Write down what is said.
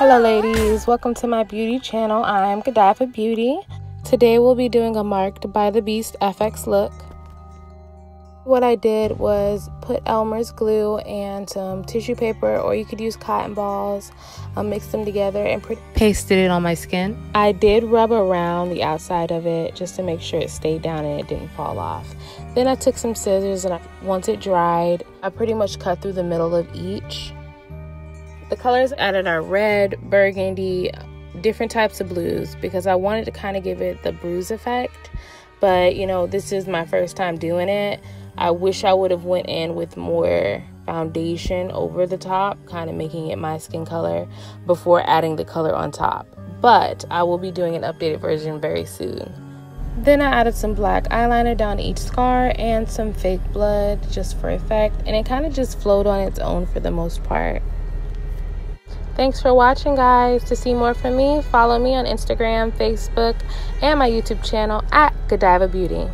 Hello ladies, welcome to my beauty channel. I'm Godieva Beauty. Today we'll be doing a Marked by the Beast FX look. What I did was put Elmer's glue and some tissue paper or you could use cotton balls, um, mix them together and pasted it on my skin. I did rub around the outside of it just to make sure it stayed down and it didn't fall off. Then I took some scissors and I, once it dried, I pretty much cut through the middle of each the colors added are red, burgundy, different types of blues because I wanted to kind of give it the bruise effect. But you know, this is my first time doing it. I wish I would have went in with more foundation over the top, kind of making it my skin color before adding the color on top. But I will be doing an updated version very soon. Then I added some black eyeliner down each scar and some fake blood just for effect, and it kind of just flowed on its own for the most part. Thanks for watching, guys. To see more from me, follow me on Instagram, Facebook, and my YouTube channel at Godieva Beauty.